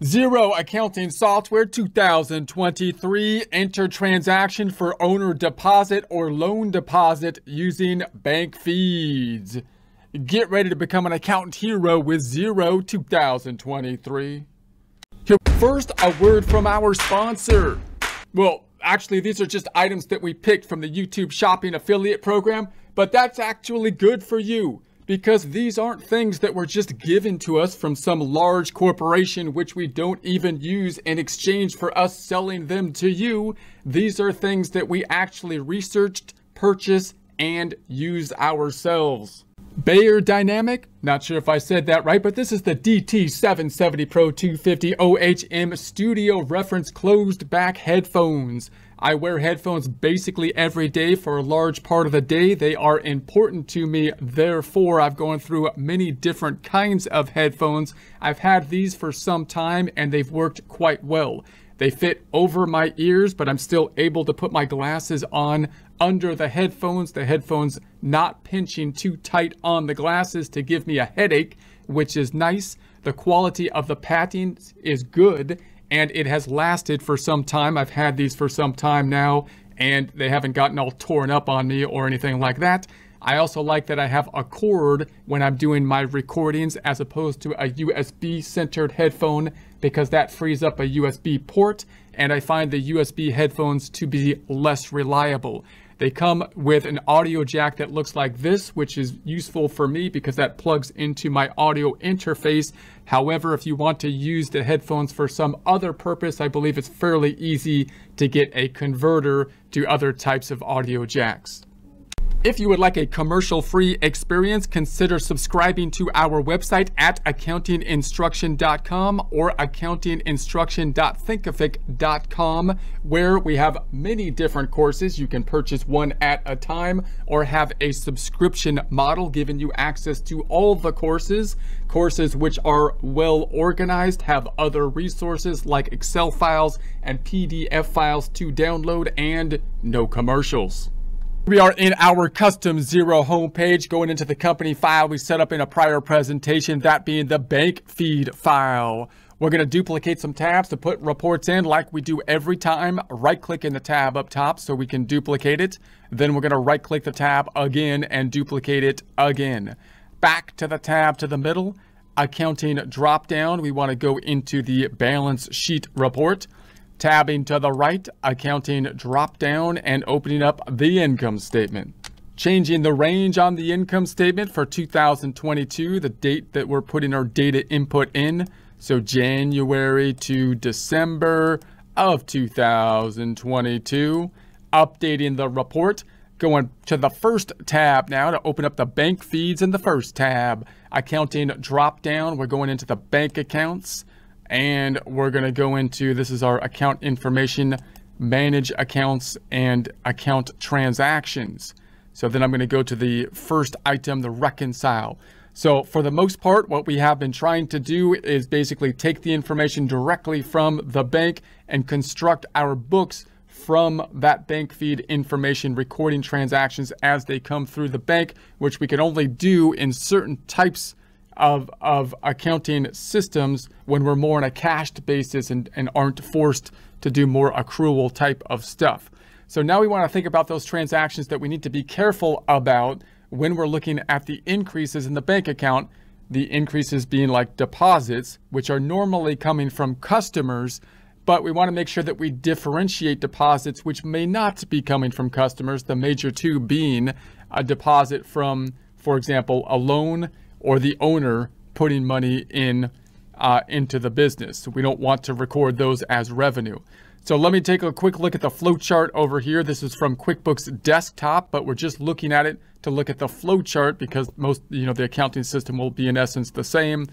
Xero Accounting Software 2023 enter transaction for owner deposit or loan deposit using bank feeds. Get ready to become an accountant hero with Xero 2023. Here, first, a word from our sponsor. Well, actually, these are just items that we picked from the YouTube Shopping Affiliate Program, but that's actually good for you because these aren't things that were just given to us from some large corporation which we don't even use in exchange for us selling them to you. These are things that we actually researched, purchased, and use ourselves. Beyerdynamic, not sure if I said that right, but this is the DT770 Pro 250 OHM Studio Reference Closed Back Headphones. I wear headphones basically every day for a large part of the day. They are important to me. Therefore, I've gone through many different kinds of headphones. I've had these for some time and they've worked quite well. They fit over my ears, but I'm still able to put my glasses on under the headphones. The headphones not pinching too tight on the glasses to give me a headache, which is nice. The quality of the padding is good and it has lasted for some time. I've had these for some time now, and they haven't gotten all torn up on me or anything like that. I also like that I have a cord when I'm doing my recordings as opposed to a USB centered headphone because that frees up a USB port and I find the USB headphones to be less reliable. They come with an audio jack that looks like this, which is useful for me because that plugs into my audio interface. However, if you want to use the headphones for some other purpose, I believe it's fairly easy to get a converter to other types of audio jacks. If you would like a commercial-free experience, consider subscribing to our website at accountinginstruction.com or accountinginstruction.thinkific.com, where we have many different courses. You can purchase one at a time or have a subscription model giving you access to all the courses. Courses which are well organized, have other resources like Excel files and PDF files to download, and no commercials. We are in our custom Xero homepage going into the company file we set up in a prior presentation, that being the bank feed file. We're going to duplicate some tabs to put reports in like we do every time. Right click in the tab up top so we can duplicate it. Then we're going to right click the tab again and duplicate it again. Back to the tab to the middle. Accounting drop down. We want to go into the balance sheet report. Tabbing to the right, accounting drop down and opening up the income statement. Changing the range on the income statement for 2022, the date that we're putting our data input in. So January to December of 2022. Updating the report. Going to the first tab now to open up the bank feeds in the first tab. Accounting drop down. We're going into the bank accounts and we're going to go into this is our account information manage accounts and account transactions. So then I'm going to go to the first item the reconcile. So for the most part what we have been trying to do is basically take the information directly from the bank and construct our books from that bank feed information recording transactions as they come through the bank which we can only do in certain types of, of accounting systems when we're more on a cashed basis and, and aren't forced to do more accrual type of stuff. So now we want to think about those transactions that we need to be careful about when we're looking at the increases in the bank account, the increases being like deposits, which are normally coming from customers, but we want to make sure that we differentiate deposits which may not be coming from customers, the major two being a deposit from, for example, a loan or the owner putting money in uh, into the business. We don't want to record those as revenue. So let me take a quick look at the flow chart over here. This is from QuickBooks Desktop, but we're just looking at it to look at the flow chart because most, you know, the accounting system will be in essence the same.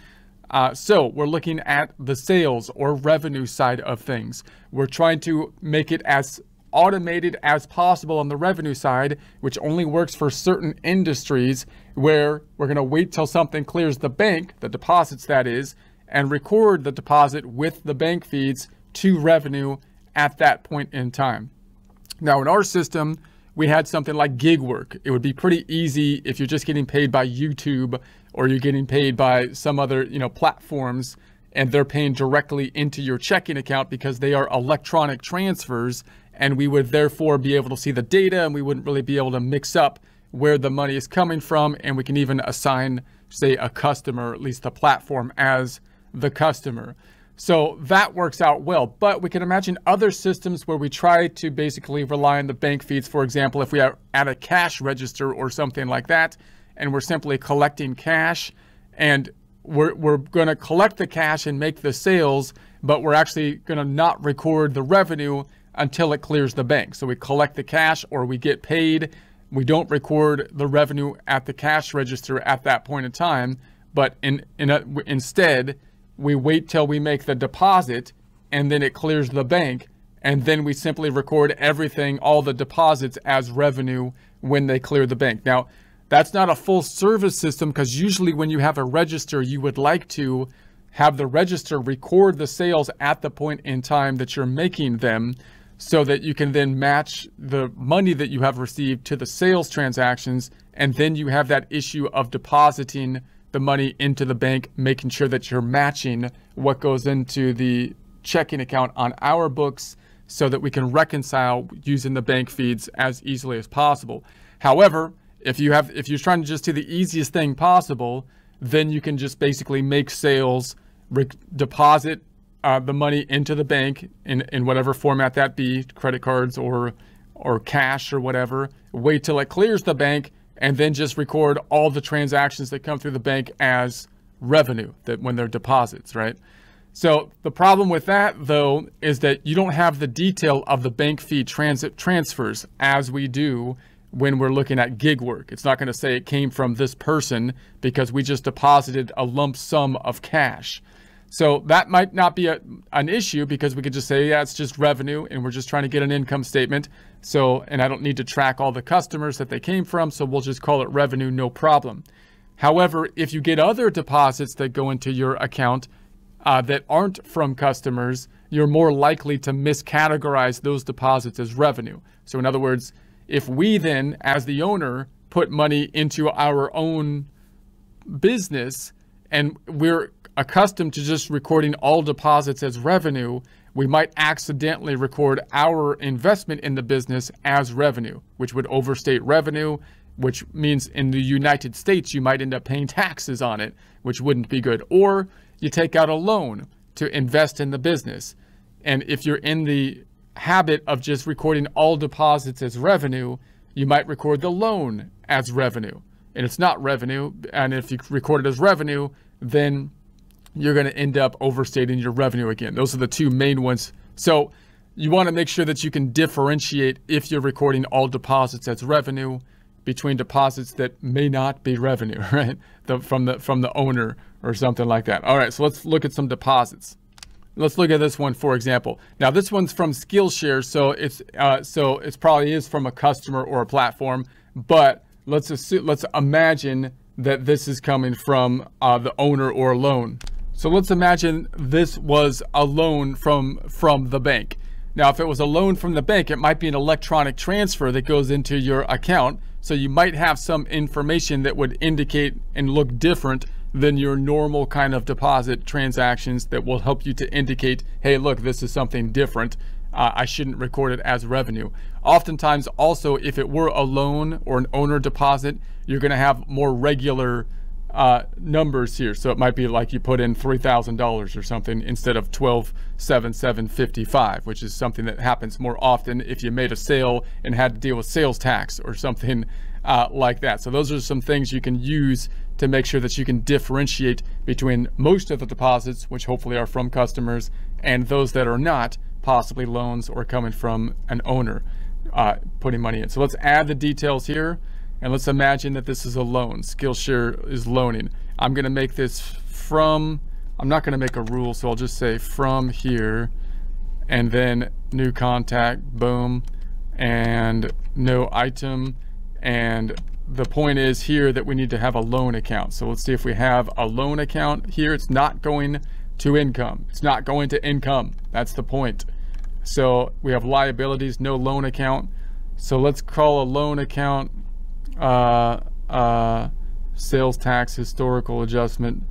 Uh, so we're looking at the sales or revenue side of things. We're trying to make it as automated as possible on the revenue side, which only works for certain industries where we're going to wait till something clears the bank, the deposits that is, and record the deposit with the bank feeds to revenue at that point in time. Now, in our system, we had something like gig work. It would be pretty easy if you're just getting paid by YouTube or you're getting paid by some other, you know, platforms and they're paying directly into your checking account because they are electronic transfers and we would therefore be able to see the data and we wouldn't really be able to mix up where the money is coming from. And we can even assign say a customer at least the platform as the customer. So that works out well. But we can imagine other systems where we try to basically rely on the bank feeds. For example if we are at a cash register or something like that and we're simply collecting cash and we're, we're going to collect the cash and make the sales but we're actually going to not record the revenue until it clears the bank. So we collect the cash or we get paid. We don't record the revenue at the cash register at that point in time, but in, in instead, we wait till we make the deposit and then it clears the bank. And then we simply record everything, all the deposits as revenue when they clear the bank. Now, that's not a full service system because usually when you have a register, you would like to have the register record the sales at the point in time that you're making them so that you can then match the money that you have received to the sales transactions. And then you have that issue of depositing the money into the bank, making sure that you're matching what goes into the checking account on our books so that we can reconcile using the bank feeds as easily as possible. However, if you have if you're trying to just do the easiest thing possible, then you can just basically make sales, deposit uh, the money into the bank in, in whatever format that be, credit cards or or cash or whatever. Wait till it clears the bank and then just record all the transactions that come through the bank as revenue that when they're deposits, right? So the problem with that though is that you don't have the detail of the bank fee transit transfers as we do when we're looking at gig work. It's not going to say it came from this person because we just deposited a lump sum of cash. So that might not be a, an issue because we could just say, yeah, it's just revenue and we're just trying to get an income statement. So, and I don't need to track all the customers that they came from. So we'll just call it revenue, no problem. However, if you get other deposits that go into your account uh, that aren't from customers, you're more likely to miscategorize those deposits as revenue. So in other words, if we then, as the owner, put money into our own business and we're accustomed to just recording all deposits as revenue, we might accidentally record our investment in the business as revenue, which would overstate revenue, which means in the United States, you might end up paying taxes on it, which wouldn't be good. Or you take out a loan to invest in the business. And if you're in the habit of just recording all deposits as revenue, you might record the loan as revenue. And it's not revenue. And if you record it as revenue, then you're going to end up overstating your revenue again. Those are the two main ones. So you want to make sure that you can differentiate if you're recording all deposits as revenue between deposits that may not be revenue, right? The, from the from the owner or something like that. All right, so let's look at some deposits. Let's look at this one for example. Now this one's from Skillshare, so it's uh, so it's probably is from a customer or a platform, but let's assume, let's imagine that this is coming from uh, the owner or loan. So let's imagine this was a loan from, from the bank. Now, if it was a loan from the bank, it might be an electronic transfer that goes into your account. So you might have some information that would indicate and look different than your normal kind of deposit transactions that will help you to indicate, hey, look, this is something different. Uh, I shouldn't record it as revenue. Oftentimes, also, if it were a loan or an owner deposit, you're going to have more regular uh, numbers here. So it might be like you put in $3,000 or something instead of 12,7755, which is something that happens more often if you made a sale and had to deal with sales tax or something uh, like that. So those are some things you can use to make sure that you can differentiate between most of the deposits, which hopefully are from customers, and those that are not, possibly loans or coming from an owner uh, putting money in. So let's add the details here. And let's imagine that this is a loan. Skillshare is loaning. I'm going to make this from, I'm not going to make a rule, so I'll just say from here and then new contact, boom, and no item. And the point is here that we need to have a loan account. So let's see if we have a loan account here. It's not going to income. It's not going to income. That's the point. So we have liabilities, no loan account. So let's call a loan account uh, uh, sales tax historical adjustment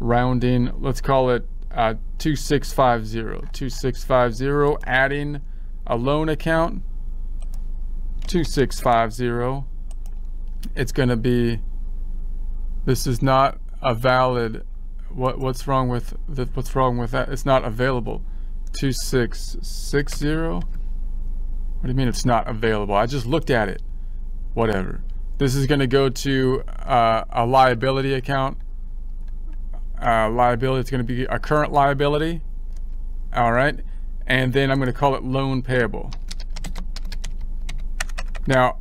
rounding. Let's call it uh, 2650. 2650, adding a loan account. 2650. It's going to be, this is not a valid, what what's wrong with, the, what's wrong with that? It's not available. 2660. What do you mean it's not available? I just looked at it. Whatever. This is going to go to uh, a liability account. Uh, liability is going to be a current liability. All right. And then I'm going to call it loan payable. Now,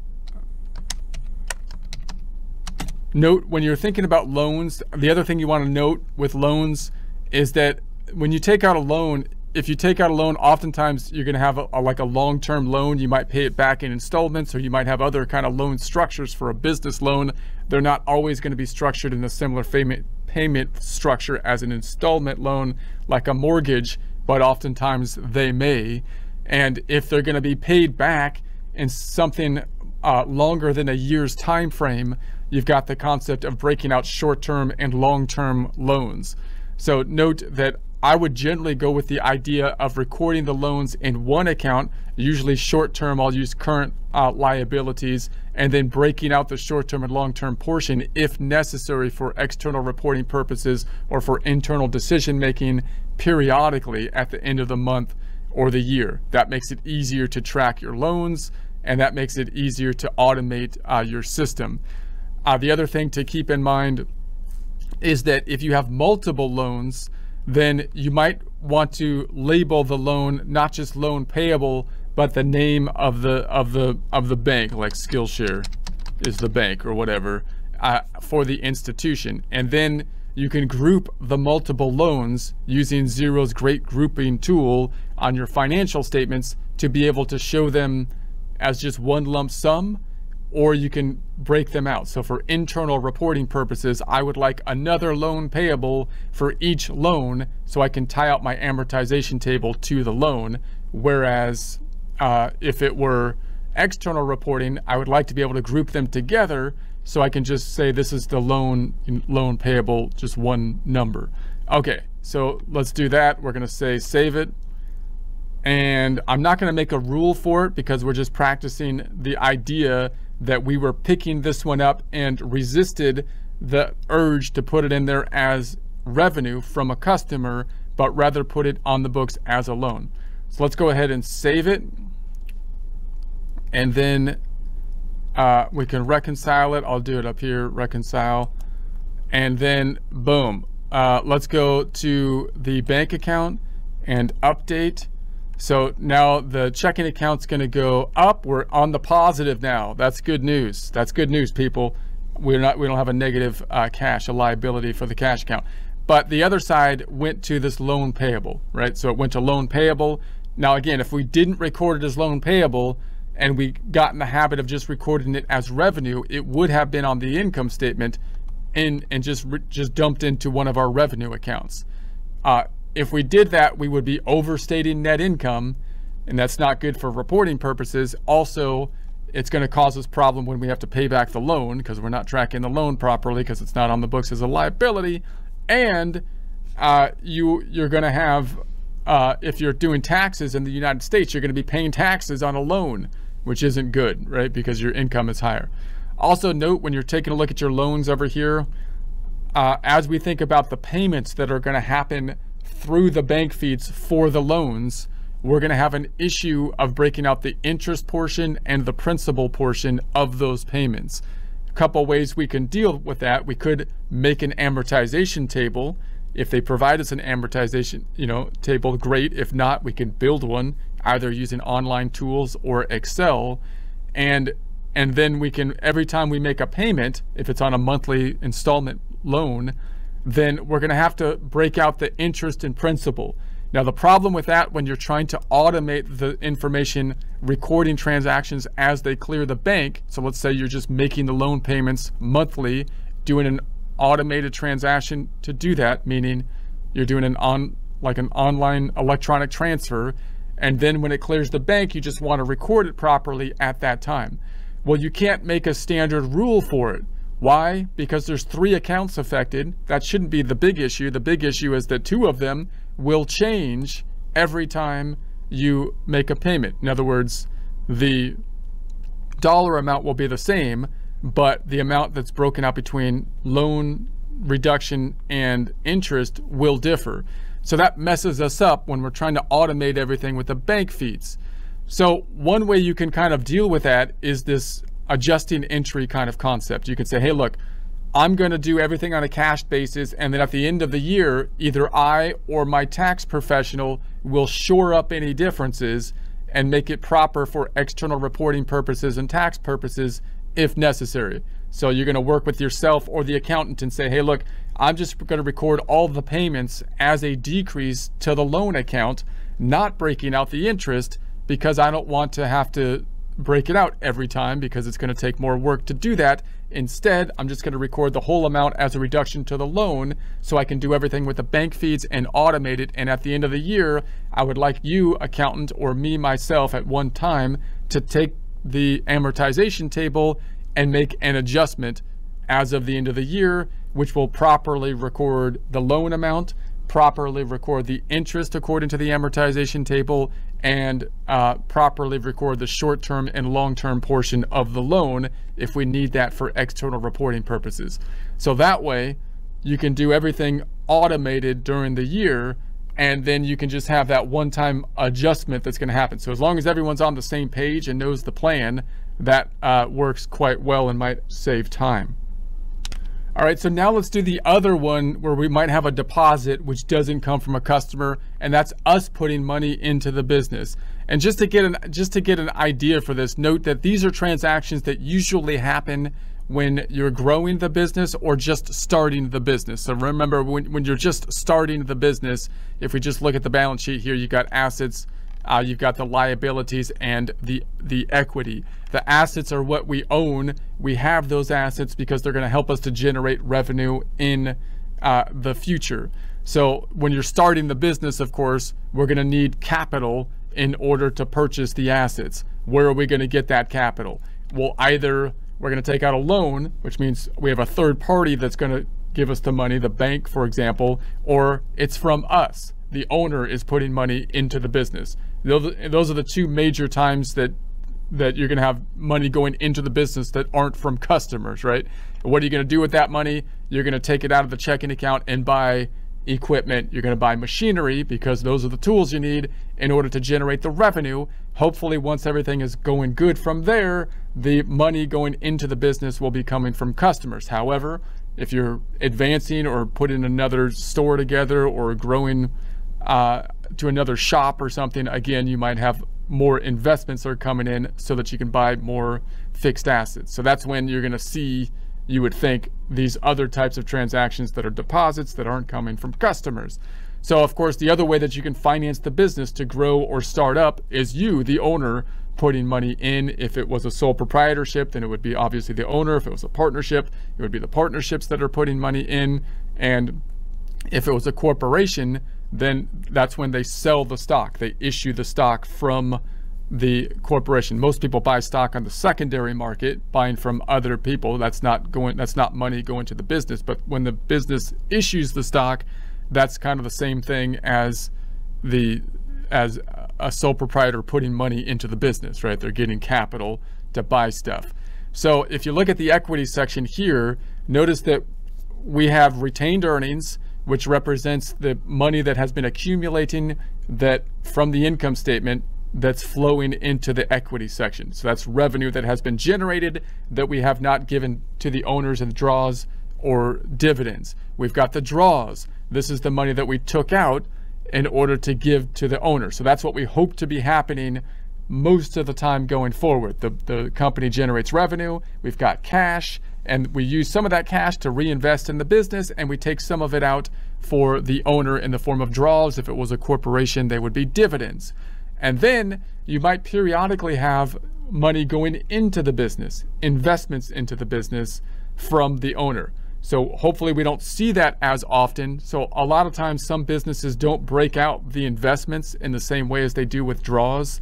note when you're thinking about loans, the other thing you want to note with loans is that when you take out a loan, if you take out a loan, oftentimes you're going to have a, a, like a long-term loan. You might pay it back in installments, or you might have other kind of loan structures for a business loan. They're not always going to be structured in a similar payment payment structure as an installment loan, like a mortgage, but oftentimes they may. And if they're going to be paid back in something uh, longer than a year's time frame, you've got the concept of breaking out short-term and long-term loans. So note that I would generally go with the idea of recording the loans in one account, usually short term, I'll use current uh, liabilities, and then breaking out the short term and long term portion if necessary for external reporting purposes or for internal decision making periodically at the end of the month or the year. That makes it easier to track your loans and that makes it easier to automate uh, your system. Uh, the other thing to keep in mind is that if you have multiple loans, then you might want to label the loan not just loan payable, but the name of the of the of the bank, like Skillshare is the bank or whatever, uh, for the institution, and then you can group the multiple loans using Xero's great grouping tool on your financial statements to be able to show them as just one lump sum or you can break them out. So for internal reporting purposes, I would like another loan payable for each loan so I can tie out my amortization table to the loan. Whereas uh, if it were external reporting, I would like to be able to group them together so I can just say this is the loan loan payable, just one number. Okay, so let's do that. We're gonna say save it. And I'm not gonna make a rule for it because we're just practicing the idea that we were picking this one up and resisted the urge to put it in there as revenue from a customer, but rather put it on the books as a loan. So let's go ahead and save it. And then uh, we can reconcile it. I'll do it up here, reconcile. And then boom, uh, let's go to the bank account and update. So now the checking account's going to go up. We're on the positive now. That's good news. That's good news, people. We're not. We don't have a negative uh, cash, a liability for the cash account. But the other side went to this loan payable, right? So it went to loan payable. Now again, if we didn't record it as loan payable and we got in the habit of just recording it as revenue, it would have been on the income statement and and just just dumped into one of our revenue accounts. Uh, if we did that, we would be overstating net income, and that's not good for reporting purposes. Also, it's going to cause us problem when we have to pay back the loan because we're not tracking the loan properly because it's not on the books as a liability. And uh, you you're going to have uh, if you're doing taxes in the United States, you're going to be paying taxes on a loan, which isn't good, right? Because your income is higher. Also, note when you're taking a look at your loans over here, uh, as we think about the payments that are going to happen through the bank feeds for the loans, we're going to have an issue of breaking out the interest portion and the principal portion of those payments. A couple ways we can deal with that. We could make an amortization table. If they provide us an amortization, you know, table, great. If not, we can build one either using online tools or Excel. And and then we can every time we make a payment, if it's on a monthly installment loan, then we're going to have to break out the interest and principal. Now, the problem with that when you're trying to automate the information recording transactions as they clear the bank, so let's say you're just making the loan payments monthly, doing an automated transaction to do that, meaning you're doing an on like an online electronic transfer, and then when it clears the bank, you just want to record it properly at that time. Well, you can't make a standard rule for it. Why? Because there's three accounts affected. That shouldn't be the big issue. The big issue is that two of them will change every time you make a payment. In other words, the dollar amount will be the same, but the amount that's broken out between loan reduction and interest will differ. So that messes us up when we're trying to automate everything with the bank feeds. So one way you can kind of deal with that is this adjusting entry kind of concept. You can say, hey, look, I'm going to do everything on a cash basis. And then at the end of the year, either I or my tax professional will shore up any differences and make it proper for external reporting purposes and tax purposes if necessary. So you're going to work with yourself or the accountant and say, hey, look, I'm just going to record all the payments as a decrease to the loan account, not breaking out the interest because I don't want to have to break it out every time because it's going to take more work to do that. Instead, I'm just going to record the whole amount as a reduction to the loan so I can do everything with the bank feeds and automate it. And at the end of the year, I would like you, accountant, or me myself at one time to take the amortization table and make an adjustment as of the end of the year, which will properly record the loan amount, properly record the interest according to the amortization table, and uh, properly record the short-term and long-term portion of the loan if we need that for external reporting purposes. So that way, you can do everything automated during the year and then you can just have that one-time adjustment that's going to happen. So as long as everyone's on the same page and knows the plan, that uh, works quite well and might save time. All right, so now let's do the other one where we might have a deposit which doesn't come from a customer, and that's us putting money into the business. And just to get an just to get an idea for this, note that these are transactions that usually happen when you're growing the business or just starting the business. So remember, when, when you're just starting the business, if we just look at the balance sheet here, you got assets, uh, you've got the liabilities and the the equity. The assets are what we own. We have those assets because they're going to help us to generate revenue in uh, the future. So when you're starting the business, of course, we're going to need capital in order to purchase the assets. Where are we going to get that capital? Well, either we're going to take out a loan, which means we have a third party that's going to give us the money, the bank, for example, or it's from us. The owner is putting money into the business. Those are the two major times that that you're going to have money going into the business that aren't from customers, right? What are you going to do with that money? You're going to take it out of the checking account and buy equipment. You're going to buy machinery because those are the tools you need in order to generate the revenue. Hopefully, once everything is going good from there, the money going into the business will be coming from customers. However, if you're advancing or putting another store together or growing uh, to another shop or something, again, you might have more investments are coming in so that you can buy more fixed assets. So that's when you're going to see, you would think, these other types of transactions that are deposits that aren't coming from customers. So, of course, the other way that you can finance the business to grow or start up is you, the owner, putting money in. If it was a sole proprietorship, then it would be obviously the owner. If it was a partnership, it would be the partnerships that are putting money in. And if it was a corporation, then that's when they sell the stock. They issue the stock from the corporation. Most people buy stock on the secondary market, buying from other people. That's not going that's not money going to the business, but when the business issues the stock, that's kind of the same thing as the as a sole proprietor putting money into the business, right? They're getting capital to buy stuff. So if you look at the equity section here, notice that we have retained earnings which represents the money that has been accumulating that from the income statement that's flowing into the equity section. So that's revenue that has been generated that we have not given to the owners in draws or dividends. We've got the draws. This is the money that we took out in order to give to the owner. So that's what we hope to be happening most of the time going forward. The, the company generates revenue, we've got cash, and we use some of that cash to reinvest in the business and we take some of it out for the owner in the form of draws. If it was a corporation, they would be dividends. And then you might periodically have money going into the business, investments into the business from the owner. So hopefully we don't see that as often. So a lot of times some businesses don't break out the investments in the same way as they do with draws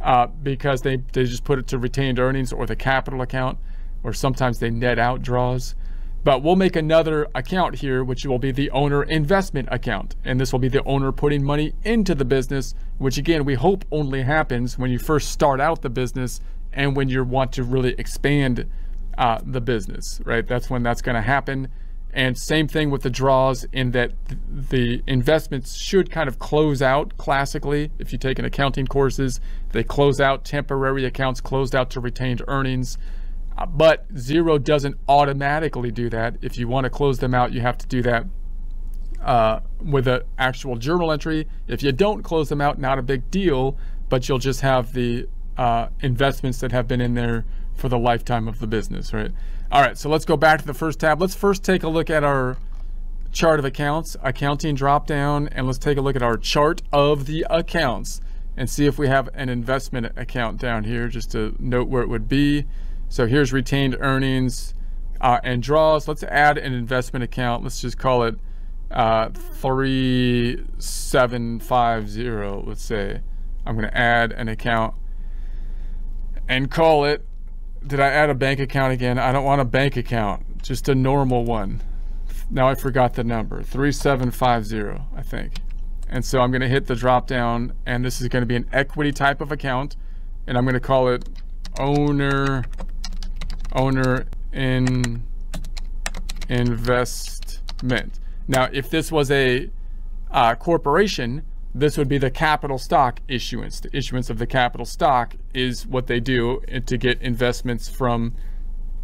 uh, because they, they just put it to retained earnings or the capital account or sometimes they net out draws. But we'll make another account here, which will be the owner investment account. And this will be the owner putting money into the business, which again, we hope only happens when you first start out the business and when you want to really expand uh, the business, right? That's when that's going to happen. And same thing with the draws in that the investments should kind of close out classically. If you take an accounting courses, they close out temporary accounts, closed out to retained earnings. Uh, but Xero doesn't automatically do that. If you want to close them out, you have to do that uh, with an actual journal entry. If you don't close them out, not a big deal, but you'll just have the uh, investments that have been in there for the lifetime of the business, right? All right, so let's go back to the first tab. Let's first take a look at our chart of accounts, accounting drop down, and let's take a look at our chart of the accounts and see if we have an investment account down here just to note where it would be. So here's retained earnings uh, and draws. Let's add an investment account. Let's just call it uh, 3750, let's say. I'm going to add an account and call it did I add a bank account again? I don't want a bank account, just a normal one. Now I forgot the number, 3750, I think. And so I'm gonna hit the drop down and this is gonna be an equity type of account and I'm gonna call it owner, owner in investment. Now, if this was a uh, corporation, this would be the capital stock issuance. The issuance of the capital stock is what they do to get investments from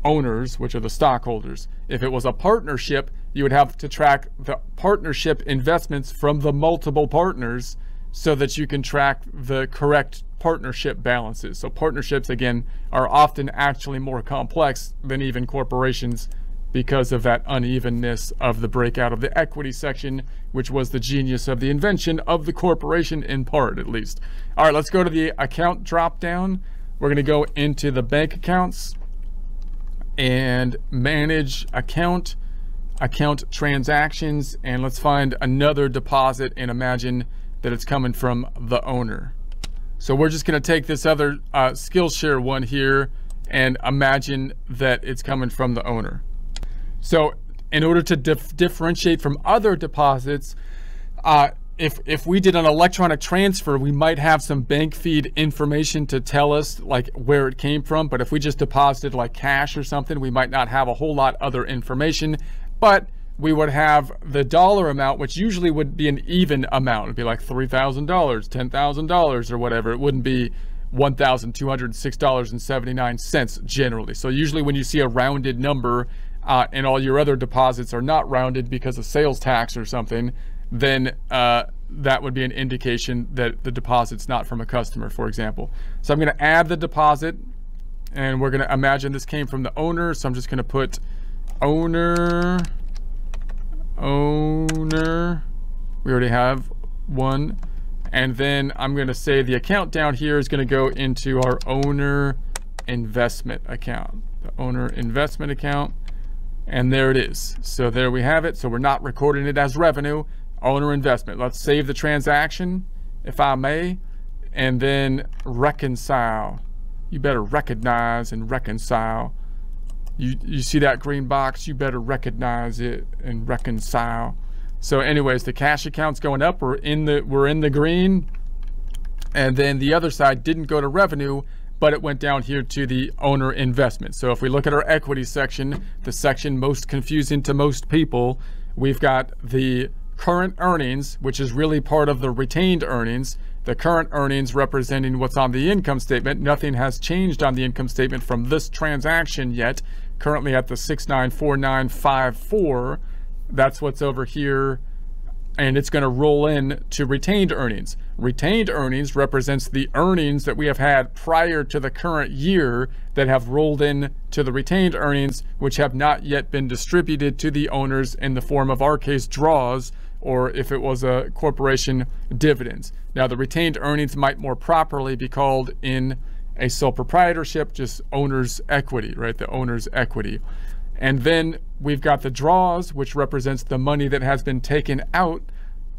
owners, which are the stockholders. If it was a partnership, you would have to track the partnership investments from the multiple partners so that you can track the correct partnership balances. So partnerships, again, are often actually more complex than even corporations because of that unevenness of the breakout of the equity section, which was the genius of the invention of the corporation in part, at least. All right, let's go to the account drop down. We're going to go into the bank accounts and manage account, account transactions, and let's find another deposit and imagine that it's coming from the owner. So we're just going to take this other uh, Skillshare one here and imagine that it's coming from the owner. So in order to dif differentiate from other deposits, uh, if, if we did an electronic transfer, we might have some bank feed information to tell us like where it came from. But if we just deposited like cash or something, we might not have a whole lot other information. But we would have the dollar amount, which usually would be an even amount. It'd be like $3,000, $10,000 or whatever. It wouldn't be $1,206.79 generally. So usually when you see a rounded number, uh, and all your other deposits are not rounded because of sales tax or something, then uh, that would be an indication that the deposit's not from a customer, for example. So I'm going to add the deposit, and we're going to imagine this came from the owner. So I'm just going to put owner, owner. We already have one. And then I'm going to say the account down here is going to go into our owner investment account, the owner investment account. And there it is. So there we have it. So we're not recording it as revenue, owner investment. Let's save the transaction, if I may, and then reconcile. You better recognize and reconcile. You, you see that green box, you better recognize it and reconcile. So anyways, the cash account's going up. We're in the we're in the green. And then the other side didn't go to revenue but it went down here to the owner investment. So if we look at our equity section, the section most confusing to most people, we've got the current earnings, which is really part of the retained earnings, the current earnings representing what's on the income statement. Nothing has changed on the income statement from this transaction yet. Currently at the 694954, that's what's over here and it's going to roll in to retained earnings. Retained earnings represents the earnings that we have had prior to the current year that have rolled in to the retained earnings, which have not yet been distributed to the owners in the form of our case draws, or if it was a corporation, dividends. Now, the retained earnings might more properly be called in a sole proprietorship, just owner's equity, right? The owner's equity. And then we've got the draws, which represents the money that has been taken out,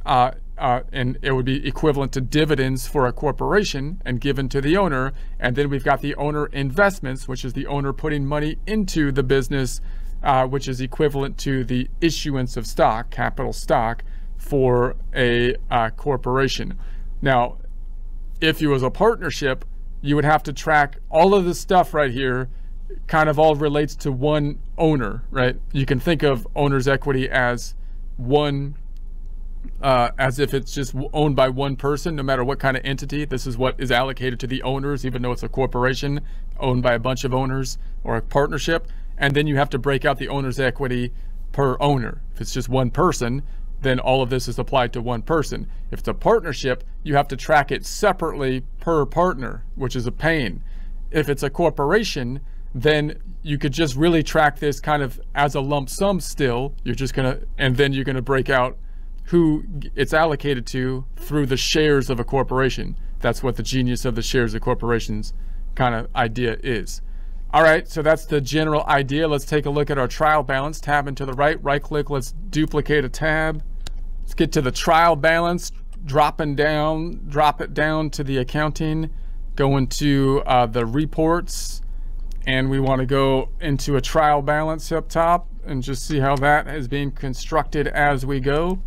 uh, uh, and it would be equivalent to dividends for a corporation and given to the owner. And then we've got the owner investments, which is the owner putting money into the business uh, which is equivalent to the issuance of stock, capital stock, for a uh, corporation. Now, if you was a partnership, you would have to track all of this stuff right here kind of all relates to one owner, right? You can think of owner's equity as one, uh, as if it's just owned by one person, no matter what kind of entity. This is what is allocated to the owners, even though it's a corporation owned by a bunch of owners or a partnership. And then you have to break out the owner's equity per owner. If it's just one person, then all of this is applied to one person. If it's a partnership, you have to track it separately per partner, which is a pain. If it's a corporation, then you could just really track this kind of as a lump sum still. You're just going to, and then you're going to break out who it's allocated to through the shares of a corporation. That's what the genius of the shares of corporations kind of idea is. All right, so that's the general idea. Let's take a look at our trial balance. Tab into the right, right click, let's duplicate a tab. Let's get to the trial balance, dropping down, drop it down to the accounting, go into uh, the reports, and we want to go into a trial balance up top and just see how that is being constructed as we go.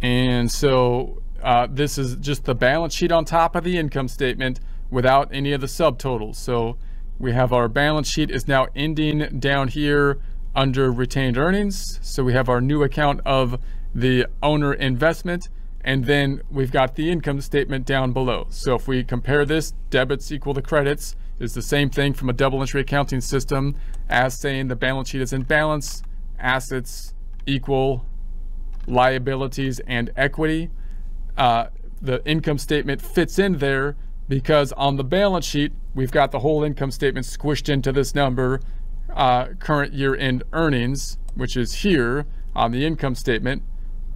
And so uh, this is just the balance sheet on top of the income statement without any of the subtotals. So we have our balance sheet is now ending down here under retained earnings. So we have our new account of the owner investment, and then we've got the income statement down below. So if we compare this, debits equal to credits is the same thing from a double entry accounting system as saying the balance sheet is in balance, assets equal liabilities and equity. Uh, the income statement fits in there because on the balance sheet, we've got the whole income statement squished into this number, uh, current year end earnings, which is here on the income statement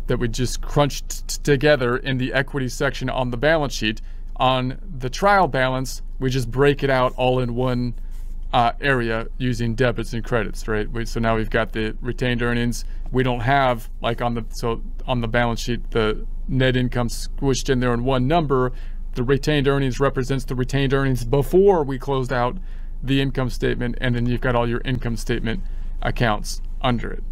that we just crunched together in the equity section on the balance sheet. On the trial balance, we just break it out all in one uh, area using debits and credits, right? We, so now we've got the retained earnings. We don't have like on the so on the balance sheet the net income squished in there in one number. The retained earnings represents the retained earnings before we closed out the income statement, and then you've got all your income statement accounts under it.